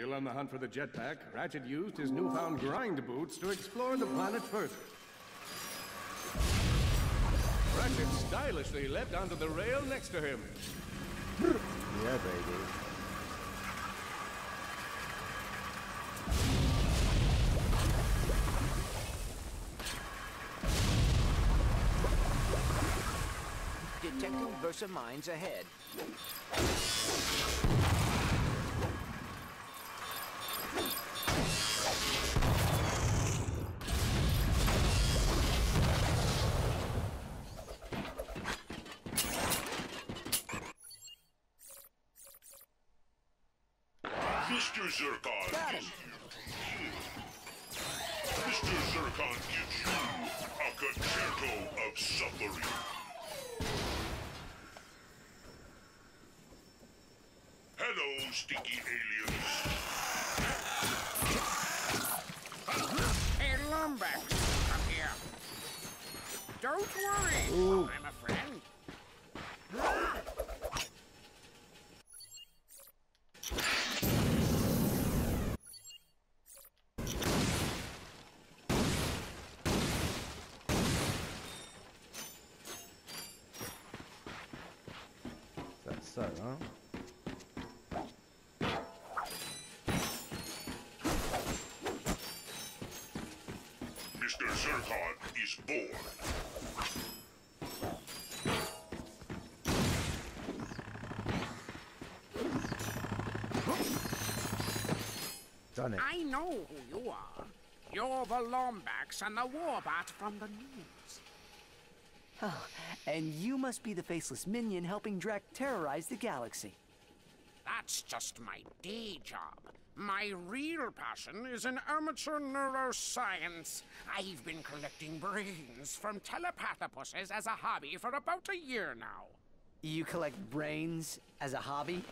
Still on the hunt for the jetpack, Ratchet used his newfound grind boots to explore the planet further. Ratchet stylishly leapt onto the rail next to him. Yeah, baby. Detecting Versa mines ahead. Mr. Zurkon. Got him. Mr. Zurkon gives you a concerto of suffering. Hello, stinky aliens. Hey, Lombax, come here. Don't worry, I'm a friend. That's huh? Mr. Zurkon is born. Done it. I know who you are. You're the Lombax and the Warbot from the news. Oh, and you must be the faceless minion helping Drek terrorize the galaxy. That's just my day job. My real passion is in amateur neuroscience. I've been collecting brains from telepathopuses as a hobby for about a year now. You collect brains as a hobby?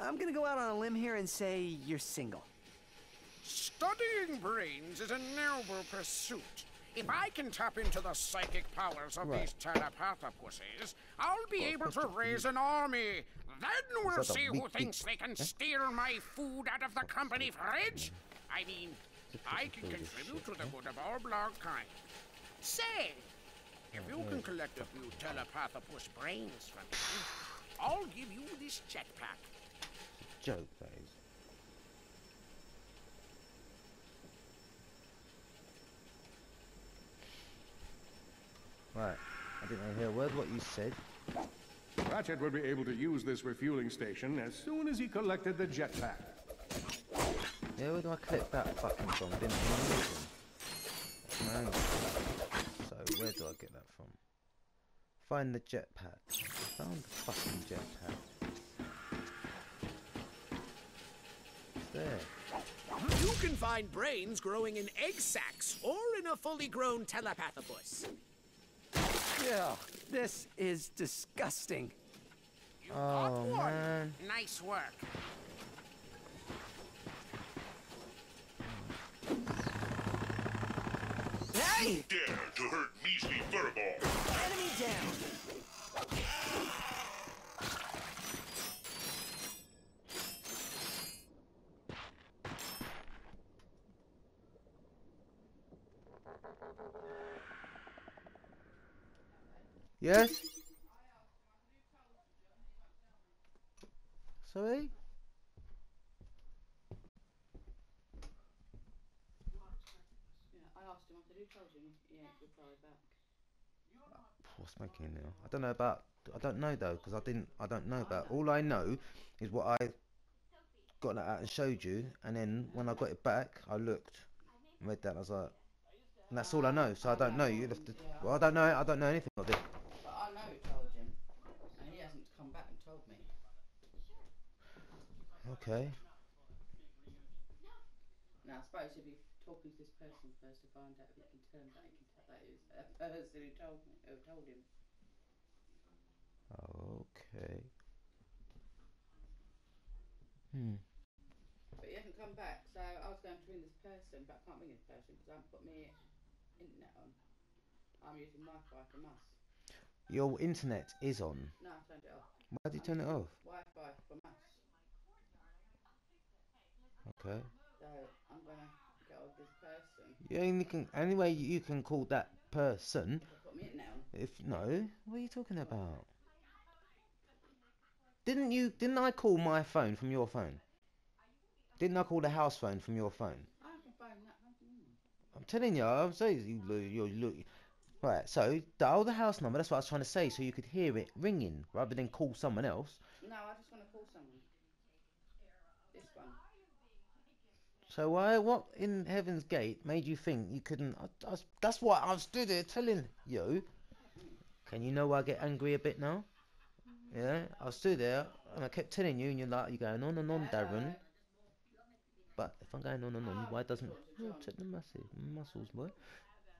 I'm gonna go out on a limb here and say you're single. Studying brains is a noble pursuit. If I can tap into the psychic powers of Right. these telepathopuses, I'll be able to raise an army. Then we'll see who thinks they can steal my food out of the company fridge. I mean, I can contribute to the good of our Blarg kind. Say, if you can collect a few telepathopus brains from me, I'll give you this jetpack. Joke, that is. Right. I didn't hear a word what you said. Ratchet would be able to use this refueling station as soon as he collected the jetpack. Yeah, where do I collect that fucking from? Didn't hear. Man. So, where do I get that from? Find the jetpack. Found the fucking jetpack. It's there. You can find brains growing in egg sacs or in a fully grown telepathopus. Yeah, this is disgusting. You got Oh, one. man. Nice work. Hey! Dare to hurt measly furball. Enemy down! Yes? Sorry? Yeah, I asked him, I said, who told you? And he ain't Eh? replied Sorry? What's making now? I don't know about. I don't know though, because I didn't. I don't know about. All I know is what I got that out and showed you, and then when I got it back, I looked, and read that. And I was like, and that's all I know. So I don't know. You have to. Well, I don't know. I don't know anything of it. But I know who told him, and he hasn't come back and told me. Okay. Now, I suppose if be talking to this person first to find out if you can turn back, you can tell that is a person who told me, who told him. Okay. Hmm. But he hasn't come back, so I was going to ring this person, but I can't ring this person because I haven't put my internet on. I'm using Wi-Fi from us. Your internet is on. No, I turned it off. Why did you turn it off? Wi-Fi from us. Okay. So I'm gonna get hold of this person. You only can anyway you can call that person If I put me in now. if no. What are you talking about? Didn't you? Didn't I call my phone from your phone? Didn't I call the house phone from your phone? I can phone that. How do you know? I'm telling you, I'm saying you look, you look. Right, so dial the house number. That's what I was trying to say, so you could hear it ringing rather than call someone else. No, I just want to call someone. This one. So why? What in heaven's gate made you think you couldn't? I, I that's what I stood there telling you. Can you know why I get angry a bit now? Yeah, I stood there and I kept telling you, and you're like, you're going on and on, Darren. But if I'm going on and on, why doesn't? Oh, check the massive muscles, boy.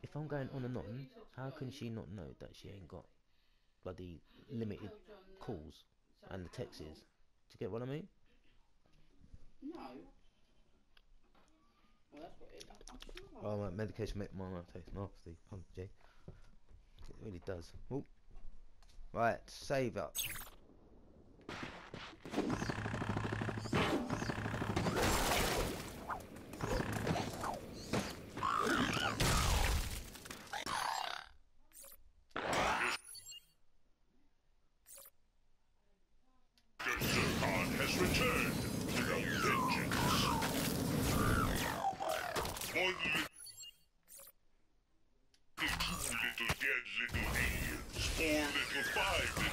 If I'm going on and on, how can she not know that she ain't got bloody limited calls and the texts? Do you get what I mean? No. Well, that's what. Oh, my medication make my mouth taste nasty. Oh, Jay. It really does. Oh. Right, save up. Two little dead little aliens. Four little, five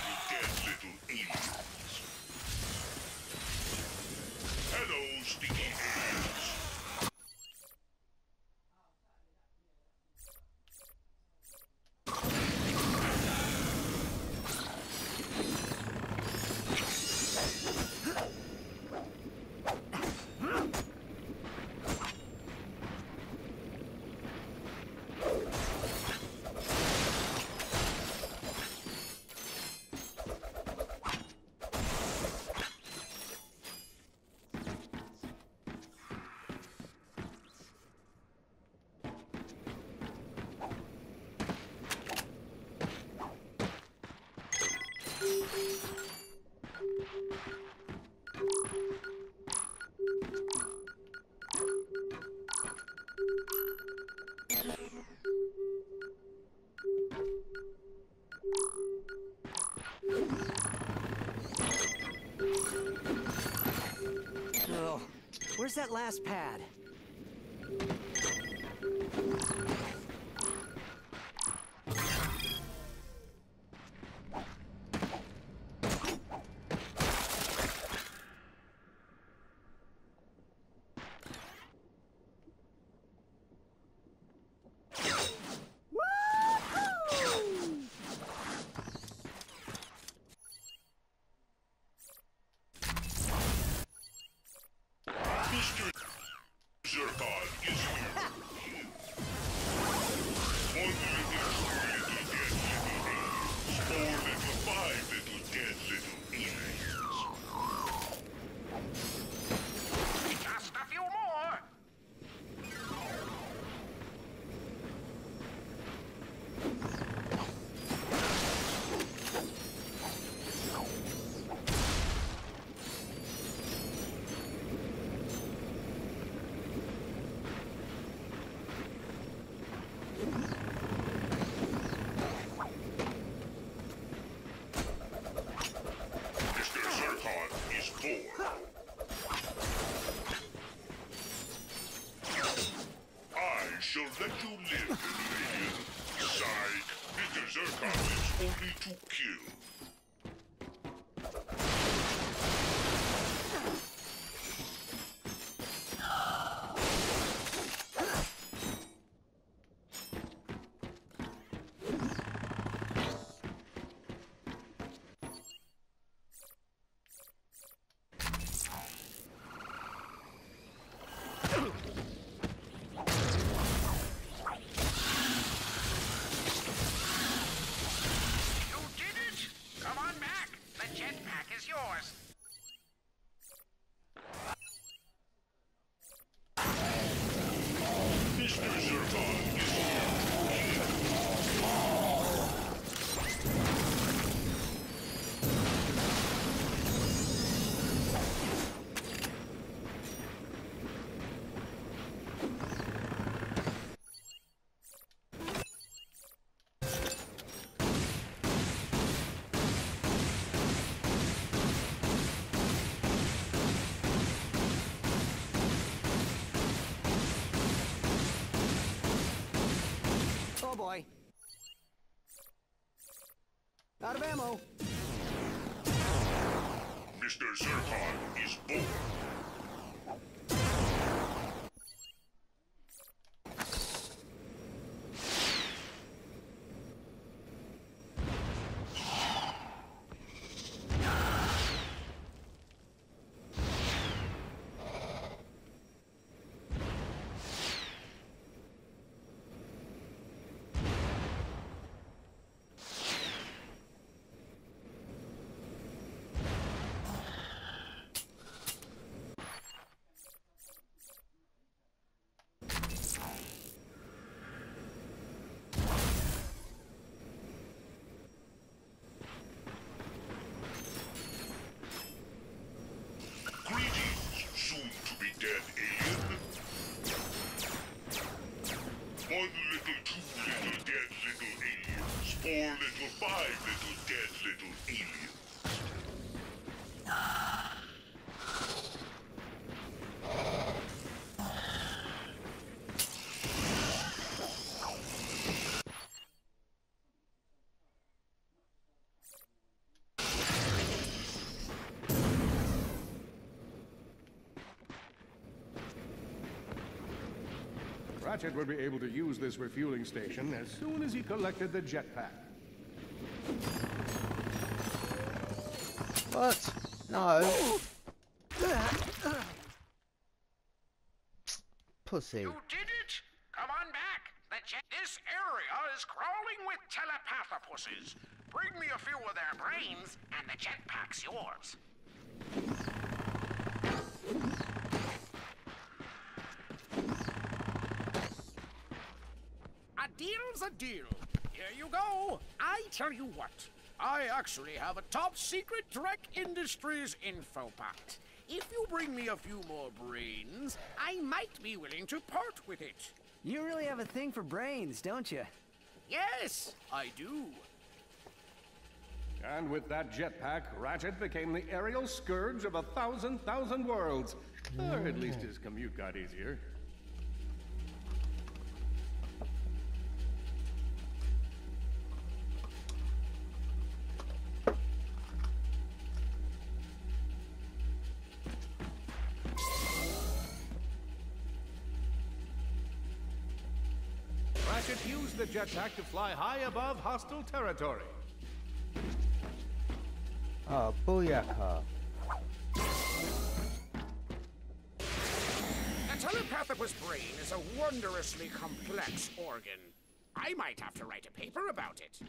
Where's that last pad? Ugh! Out of ammo. Mr. Zurkon is born. Dead. One little, two little, dead little aliens. Four little, five little, dead little aliens. Ratchet would be able to use this refueling station as soon as he collected the jetpack. What? No. Pussy. You did it! Come on back! The jet- this area is crawling with telepathopuses. Bring me a few of their brains, and the jetpack's yours. Deal's a deal. Here you go. I tell you what. I actually have a top secret Drek Industries info pact. If you bring me a few more brains, I might be willing to part with it. You really have a thing for brains, don't you? Yes, I do. And with that jetpack, Ratchet became the aerial scourge of a thousand thousand worlds. Or at least his commute got easier. Used the jetpack to fly high above hostile territory. Oh, booyaka. A telepathopus brain is a wondrously complex organ. I might have to write a paper about it.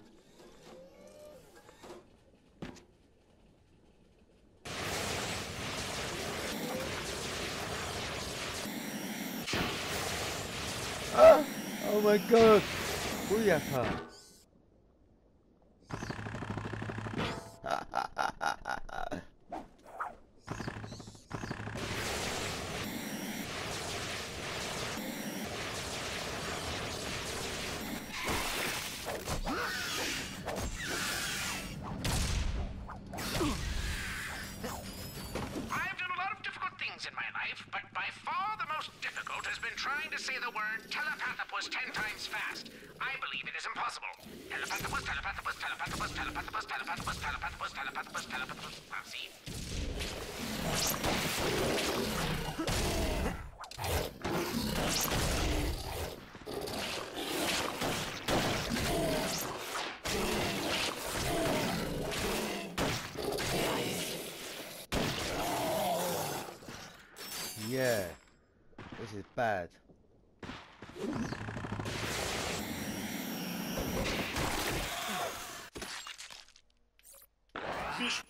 Ah! Oh my god. Booyaka. I've has been trying to say the word telepathopus ten times fast. I believe it is impossible. Telepathopus, telepathopus, telepathopus, telepathopus, telepathopus, telepathopus, telepathopus, telepathopus. Ah, see? Yeah. This is bad. Mr.